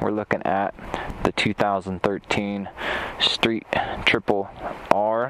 we're looking at the 2013 Street Triple R.